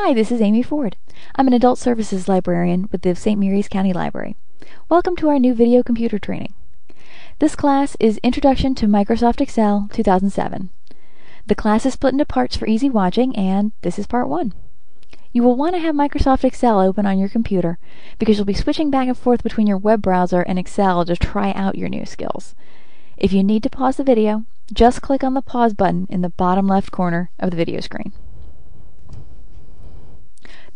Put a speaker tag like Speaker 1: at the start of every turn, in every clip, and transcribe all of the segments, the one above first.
Speaker 1: Hi, this is Amy Ford. I'm an Adult Services Librarian with the St. Mary's County Library. Welcome to our new video computer training. This class is Introduction to Microsoft Excel 2007. The class is split into parts for easy watching, and this is part one. You will want to have Microsoft Excel open on your computer because you'll be switching back and forth between your web browser and Excel to try out your new skills. If you need to pause the video, just click on the pause button in the bottom left corner of the video screen.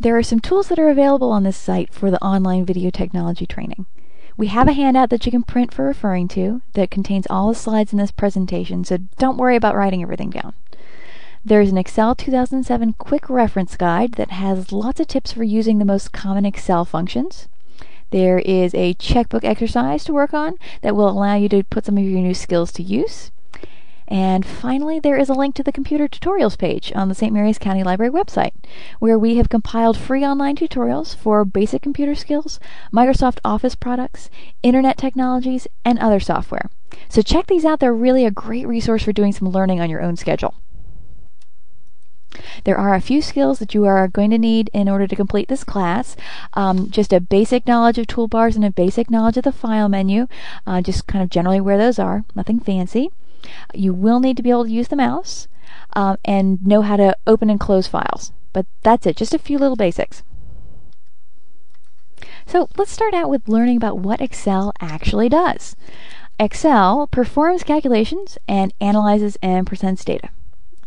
Speaker 1: There are some tools that are available on this site for the online video technology training. We have a handout that you can print for referring to that contains all the slides in this presentation, so don't worry about writing everything down. There's an Excel 2007 quick reference guide that has lots of tips for using the most common Excel functions. There is a checkbook exercise to work on that will allow you to put some of your new skills to use. And finally, there is a link to the computer tutorials page on the St. Mary's County Library website, where we have compiled free online tutorials for basic computer skills, Microsoft Office products, internet technologies, and other software. So check these out. They're really a great resource for doing some learning on your own schedule. There are a few skills that you are going to need in order to complete this class. Um, just a basic knowledge of toolbars and a basic knowledge of the file menu, uh, just kind of generally where those are, nothing fancy. You will need to be able to use the mouse um, and know how to open and close files. But that's it, just a few little basics. So let's start out with learning about what Excel actually does. Excel performs calculations and analyzes and presents data.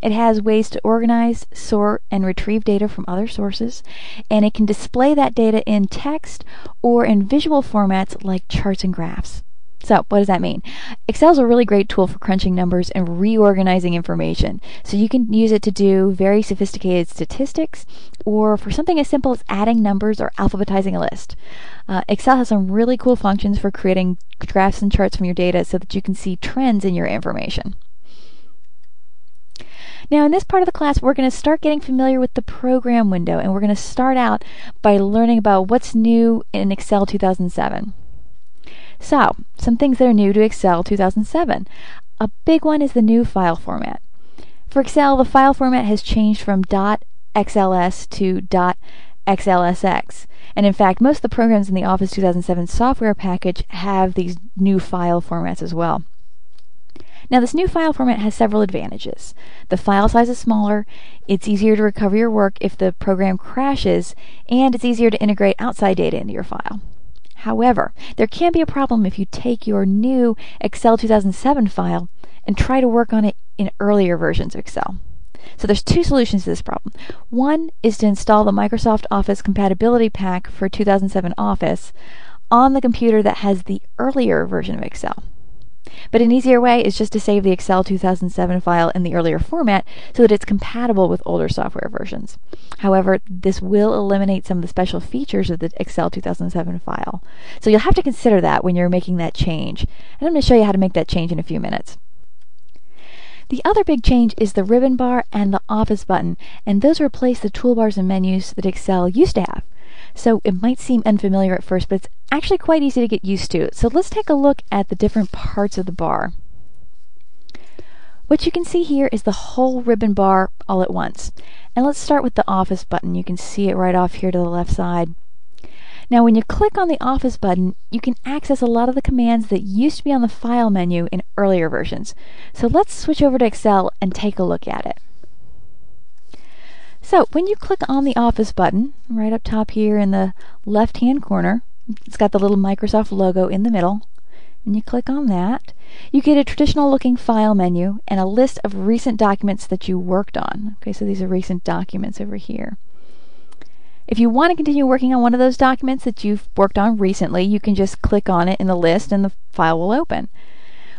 Speaker 1: It has ways to organize, sort, and retrieve data from other sources, and it can display that data in text or in visual formats like charts and graphs. So, what does that mean? Excel is a really great tool for crunching numbers and reorganizing information. So, you can use it to do very sophisticated statistics or for something as simple as adding numbers or alphabetizing a list. Uh, Excel has some really cool functions for creating graphs and charts from your data so that you can see trends in your information. Now, in this part of the class, we're going to start getting familiar with the program window, and we're going to start out by learning about what's new in Excel 2007. So, some things that are new to Excel 2007. A big one is the new file format. For Excel, the file format has changed from .xls to .xlsx. And in fact, most of the programs in the Office 2007 software package have these new file formats as well. Now, this new file format has several advantages. The file size is smaller, it's easier to recover your work if the program crashes, and it's easier to integrate outside data into your file. However, there can be a problem if you take your new Excel 2007 file and try to work on it in earlier versions of Excel. So there's two solutions to this problem. One is to install the Microsoft Office Compatibility Pack for 2007 Office on the computer that has the earlier version of Excel. But an easier way is just to save the Excel 2007 file in the earlier format so that it's compatible with older software versions. However, this will eliminate some of the special features of the Excel 2007 file. So you'll have to consider that when you're making that change. And I'm going to show you how to make that change in a few minutes. The other big change is the ribbon bar and the Office button, and those replace the toolbars and menus that Excel used to have. So it might seem unfamiliar at first, but it's actually quite easy to get used to. So let's take a look at the different parts of the bar. What you can see here is the whole ribbon bar all at once. And let's start with the Office button. You can see it right off here to the left side. Now when you click on the Office button, you can access a lot of the commands that used to be on the File menu in earlier versions. So let's switch over to Excel and take a look at it. So when you click on the Office button, right up top here in the left-hand corner, it's got the little Microsoft logo in the middle. And you click on that, you get a traditional looking file menu and a list of recent documents that you worked on. Okay, so these are recent documents over here. If you want to continue working on one of those documents that you've worked on recently, you can just click on it in the list and the file will open.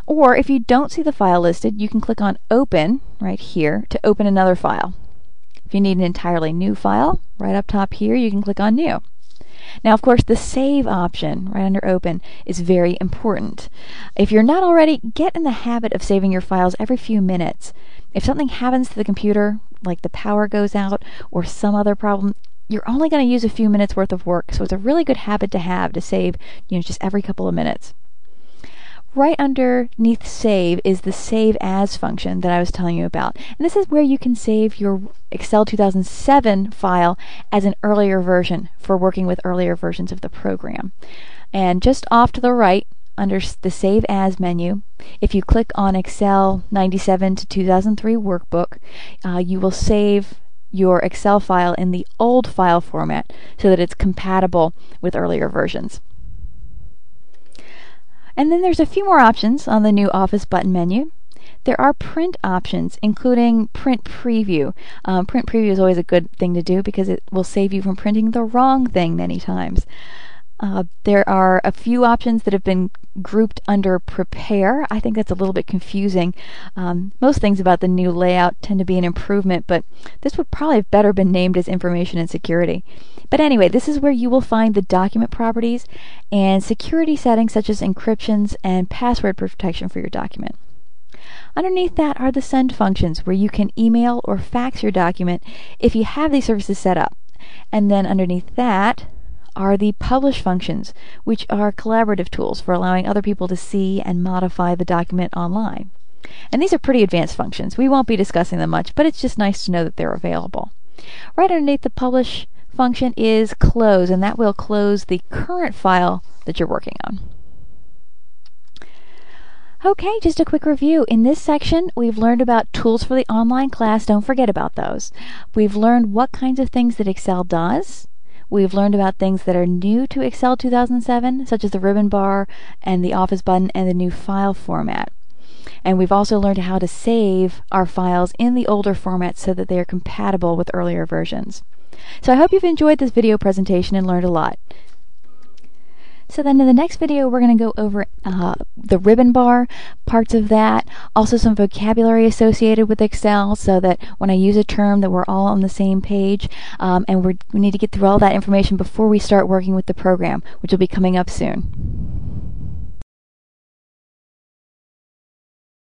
Speaker 1: Or if you don't see the file listed, you can click on Open right here to open another file. If you need an entirely new file, right up top here, you can click on New. Now, of course, the Save option right under Open is very important. If you're not already, get in the habit of saving your files every few minutes. If something happens to the computer, like the power goes out or some other problem, you're only going to use a few minutes worth of work, so it's a really good habit to have to save, you know, just every couple of minutes. Right underneath save is the save as function that I was telling you about. And this is where you can save your Excel 2007 file as an earlier version for working with earlier versions of the program. And just off to the right, under the Save As menu, if you click on Excel 97 to 2003 workbook, uh, you will save your Excel file in the old file format so that it's compatible with earlier versions. And then there's a few more options on the new Office button menu. There are print options, including print preview. Um, print preview is always a good thing to do because it will save you from printing the wrong thing many times. Uh, there are a few options that have been grouped under prepare. I think that's a little bit confusing. Um, most things about the new layout tend to be an improvement, but this would probably have better been named as information and security. But anyway, this is where you will find the document properties and security settings such as encryptions and password protection for your document. Underneath that are the send functions where you can email or fax your document if you have these services set up. And then underneath that are the publish functions, which are collaborative tools for allowing other people to see and modify the document online. And these are pretty advanced functions. We won't be discussing them much, but it's just nice to know that they're available. Right underneath the publish function is close, and that will close the current file that you're working on. Okay, just a quick review. In this section, we've learned about tools for the online class. Don't forget about those. We've learned what kinds of things that Excel does. We've learned about things that are new to Excel 2007, such as the ribbon bar and the Office button and the new file format. And we've also learned how to save our files in the older format so that they are compatible with earlier versions. So I hope you've enjoyed this video presentation and learned a lot. So then in the next video, we're going to go over uh, the ribbon bar, parts of that, also some vocabulary associated with Excel so that when I use a term that we're all on the same page um, and we need to get through all that information before we start working with the program, which will be coming up soon.